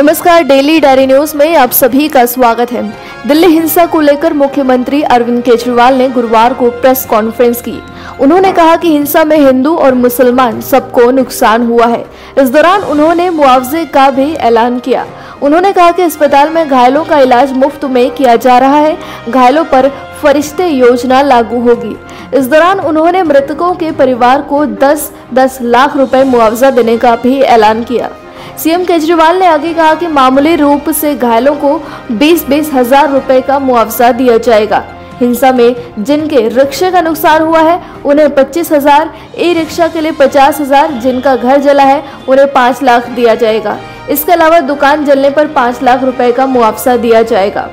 नमस्कार daily diary news में आप सभी का स्वागत है। दिल्ली हिंसा को लेकर मुख्यमंत्री अरविंद केजरीवाल ने गुरुवार को प्रेस कॉन्फ्रेंस की। उन्होंने कहा कि हिंसा में हिंदू और मुसलमान सबको नुकसान हुआ है। इस दौरान उन्होंने मुआवजे का भी ऐलान किया। उन्होंने कहा कि अस्पताल में घायलों का इलाज मुफ़्त में किया जा रहा है। घायलों पर फरिश्ते योजना लागू होगी। इस दौरान उन्होंने मृतकों के परिवार को 10-10 लाख रुपए मुआवजा देने का भी ऐलान किया। सीएम केजरीवाल ने आगे कहा कि मामूली रूप से घायलों को बीस बीस हज़ार रुपए का मुआवजा दिया जाएगा। हिंसा में जिनके रिक्शे का नुकसान हुआ है, उन्हें पच्चीस हज़ार ई रिक्शा के लिए पचास हज़ार, जिनका घर जला है, उन्हें पाँच लाख दिया जाएगा। इसके अलावा दुकान जलने पर पाँच लाख रुपए का मुआवजा दिया जाएगा।